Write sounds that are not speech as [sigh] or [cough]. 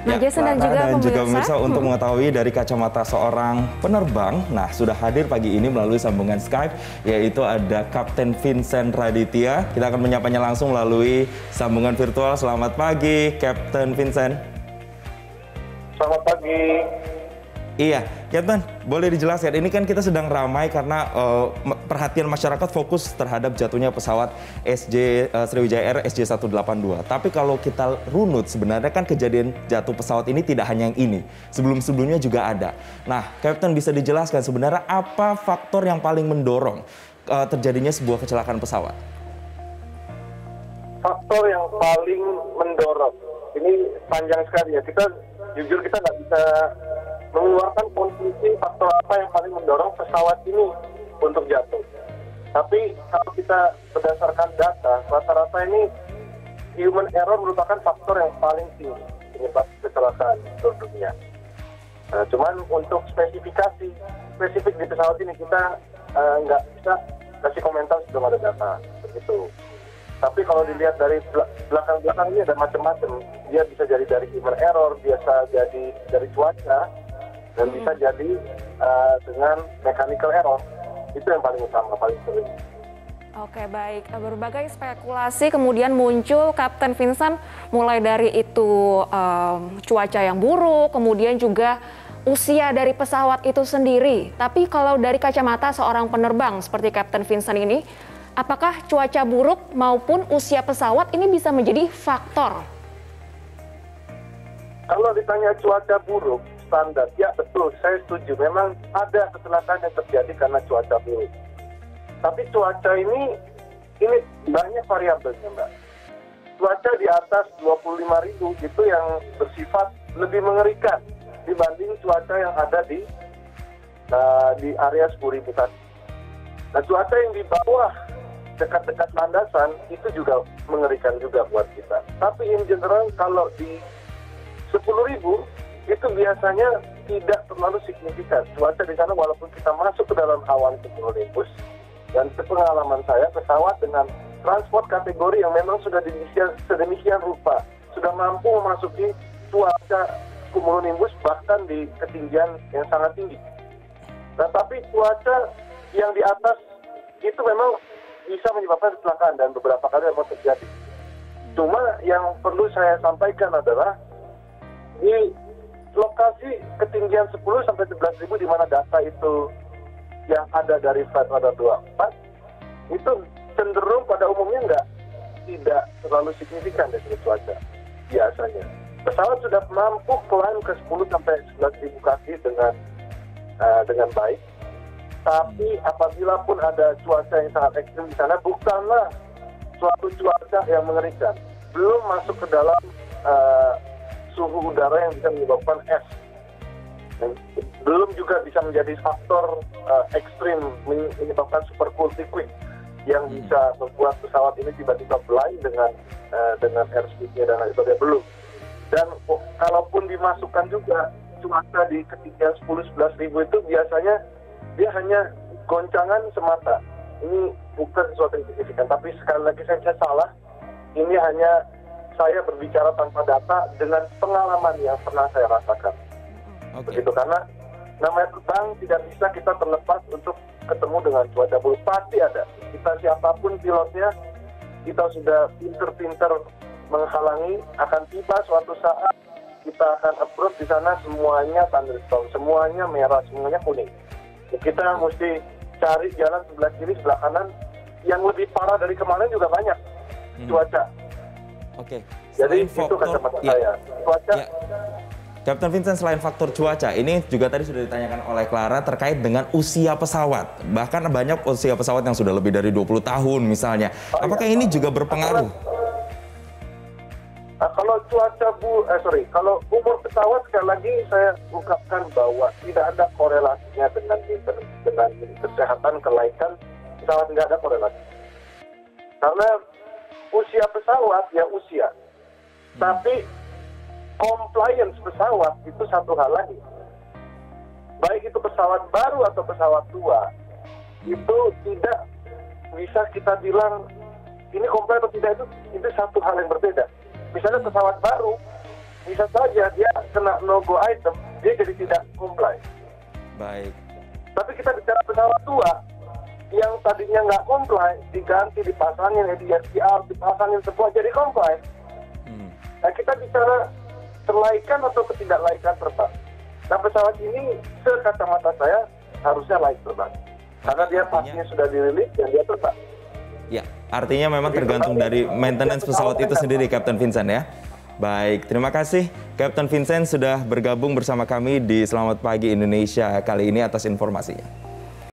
Nah, Ya, Jason dan Clara juga dan juga pemirsa, pemirsa untuk [laughs] mengetahui dari kacamata seorang penerbang, nah sudah hadir pagi ini melalui sambungan Skype, yaitu ada Kapten Vincent Raditya. Kita akan menyapanya langsung melalui sambungan virtual. Selamat pagi, Kapten Vincent. Selamat pagi. Iya, Kapten, boleh dijelaskan? Ini kan kita sedang ramai karena ma- perhatian masyarakat fokus terhadap jatuhnya pesawat SJ eh, Sriwijaya Air SJ182. Tapi kalau kita runut, sebenarnya kan kejadian jatuh pesawat ini tidak hanya yang ini. Sebelum-sebelumnya juga ada. Nah, Kapten bisa dijelaskan sebenarnya apa faktor yang paling mendorong eh, terjadinya sebuah kecelakaan pesawat? Faktor yang paling mendorong ini panjang sekali ya. Kita jujur kita nggak bisa mengeluarkan konklusi faktor apa yang paling mendorong pesawat ini untuk jatuh. Tapi kalau kita berdasarkan data, rata-rata ini human error merupakan faktor yang paling tinggi penyebab kecelakaan seluruh dunia. Nah, cuman untuk spesifikasi spesifik di pesawat ini kita eh, nggak bisa kasih komentar sebelum ada data begitu. Tapi kalau dilihat dari bel- belakang-belakang ini ada macam-macam. Dia bisa jadi dari human error, biasa jadi dari cuaca, dan bisa jadi eh, dengan mechanical error. Itu yang paling utama, paling sering. Oke baik, berbagai spekulasi kemudian muncul Kapten Vincent mulai dari itu em, cuaca yang buruk, kemudian juga usia dari pesawat itu sendiri. Tapi kalau dari kacamata seorang penerbang seperti Kapten Vincent ini, apakah cuaca buruk maupun usia pesawat ini bisa menjadi faktor? Kalau ditanya cuaca buruk, standar, ya betul, saya setuju. Memang ada kecelakaan yang terjadi karena cuaca buruk. Tapi cuaca ini, ini banyak variabelnya, Mbak. Cuaca di atas 25 ribu itu yang bersifat lebih mengerikan dibanding cuaca yang ada di uh, di area 10 ribu tadi. Nah, cuaca yang di bawah dekat-dekat landasan itu juga mengerikan juga buat kita. Tapi in general kalau di 10.000 itu biasanya tidak terlalu signifikan. Cuaca di sana walaupun kita masuk ke dalam awan cumulonimbus dan sepengalaman saya pesawat dengan transport kategori yang memang sudah demikian, sedemikian rupa sudah mampu memasuki cuaca cumulonimbus bahkan di ketinggian yang sangat tinggi. Nah, tapi cuaca yang di atas itu memang bisa menyebabkan kecelakaan dan beberapa kali memang terjadi. Cuma yang perlu saya sampaikan adalah di lokasi ketinggian 10 sampai 11 ribu di mana data itu yang ada dari flight radar 24 itu cenderung pada umumnya enggak tidak terlalu signifikan dari cuaca biasanya. Pesawat sudah mampu climb ke 10 sampai 11 ribu kaki dengan uh, dengan baik. Tapi apabila pun ada cuaca yang sangat ekstrim di sana, bukanlah suatu cuaca yang mengerikan. Belum masuk ke dalam uh, suhu udara yang bisa menyebabkan es. Belum juga bisa menjadi faktor uh, ekstrim men- menyebabkan super cool liquid yang bisa membuat pesawat ini tiba-tiba blind dengan uh, dengan airspeednya dan lain sebagainya belum. Dan oh, kalaupun dimasukkan juga cuaca di ketinggian 10-11 ribu itu biasanya dia hanya goncangan semata. Ini bukan sesuatu yang signifikan. Tapi sekali lagi saya salah. Ini hanya saya berbicara tanpa data dengan pengalaman yang pernah saya rasakan. Oke. Begitu karena namanya terbang tidak bisa kita terlepas untuk ketemu dengan cuaca buruk pasti ada. Kita siapa pun pilotnya, kita sudah pinter-pinter menghalangi akan tiba suatu saat kita akan approach di sana semuanya thunderstorm, semuanya merah, semuanya kuning. Kita mesti cari jalan sebelah kiri, sebelah kanan yang lebih parah dari kemarin juga banyak Hmm. cuaca. Oke. Jadi Selain itu faktor- kacamata ya. saya. Cuaca Ya. Kapten Vincent selain faktor cuaca, ini juga tadi sudah ditanyakan oleh Clara terkait dengan usia pesawat. Bahkan banyak usia pesawat yang sudah lebih dari 20 tahun misalnya. Oh, Apakah iya. ini juga berpengaruh? Nah, kalau cuaca bu, eh sorry, kalau umur pesawat sekali lagi saya ungkapkan bahwa tidak ada korelasinya dengan dengan kesehatan kelaikan pesawat nggak ada korelasi. Karena usia pesawat ya usia, tapi compliance pesawat itu satu hal lagi. Baik itu pesawat baru atau pesawat tua, itu tidak bisa kita bilang ini komplain atau tidak itu itu satu hal yang berbeda. Misalnya pesawat baru bisa saja dia kena no go item, dia jadi tidak comply. Baik. Tapi kita bicara pesawat tua yang tadinya nggak comply diganti dipasangin SDR dipasangin semua jadi comply. Hmm. Nah kita bicara terlaikan atau ketidaklaikan terbang. Nah pesawat ini sekacamata saya harusnya laik terbang. Karena dia pasnya sudah dirilis dan dia terbang. Ya, artinya memang tergantung dari maintenance pesawat itu sendiri, Kapten Vincent ya. Baik, terima kasih Kapten Vincent sudah bergabung bersama kami di Selamat Pagi Indonesia kali ini atas informasinya.